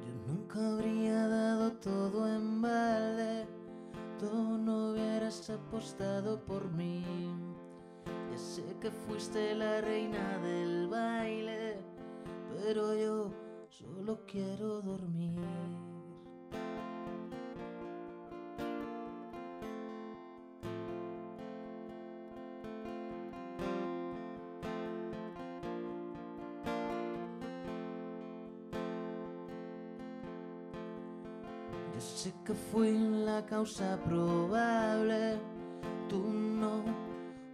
Yo nunca habría dado todo en balde, tú no hubieras apostado por mí. Ya sé que fuiste la reina del baile, pero yo solo quiero dormir. Yo sé que fui la causa probable, tú no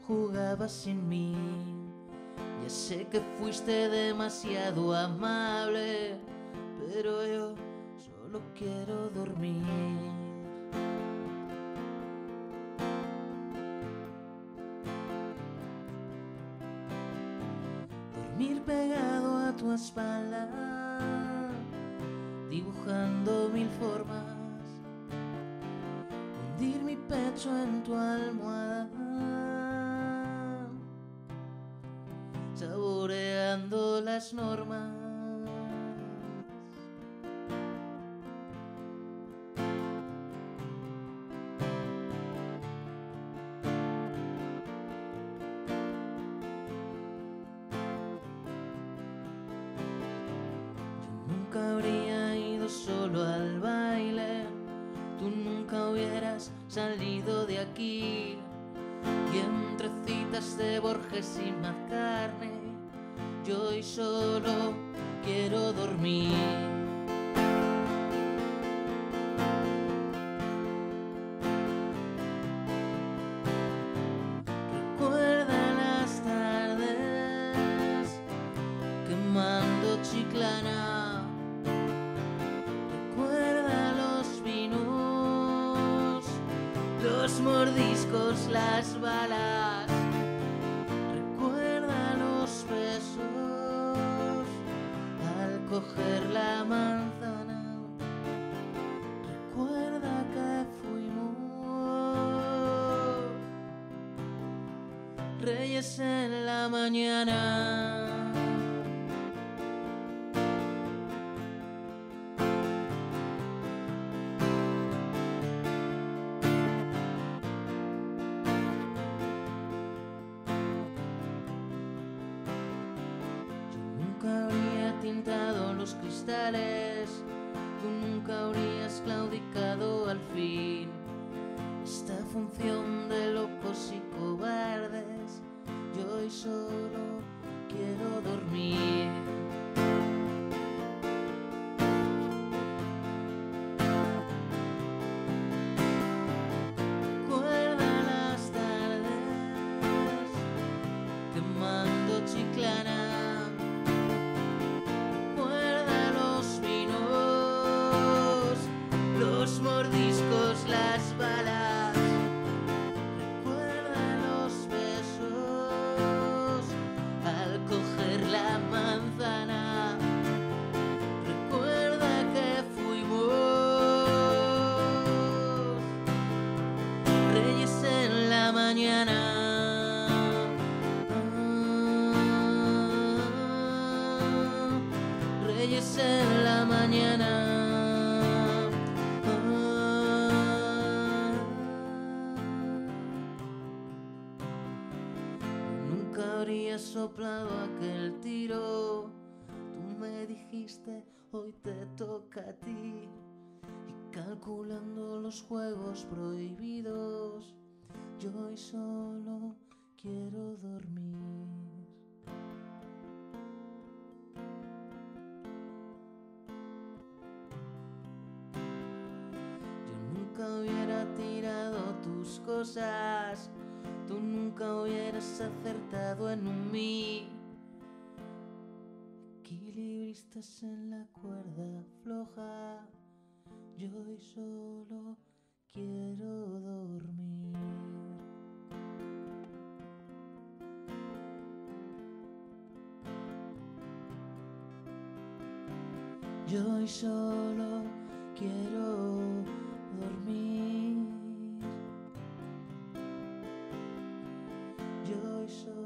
jugabas sin mí. Ya sé que fuiste demasiado amable, pero yo solo quiero dormir. Dormir pegado a tu espalda, dibujando mil formas. En tu almohada, saboreando las normas. Nunca habría ido solo al baile, salido de aquí. Y entre citas de Borges y McCartney, yo hoy solo quiero dormir. Recuerda las tardes quemando chiclana. Mordiscos, las balas. Recuerda los besos al coger la manzana. Recuerda que fuimos reyes en la mañana. Los cristales, tú nunca habrías claudicado last. Soplado aquel tiro. Tú me dijiste, hoy te toca a ti. Y calculando los juegos prohibidos, yo hoy solo quiero dormir. Yo nunca hubiera tirado tus cosas, tú nunca hubieras acertado en un mí. Equilibristas en la cuerda floja, yo hoy solo quiero dormir. Yo solo quiero. social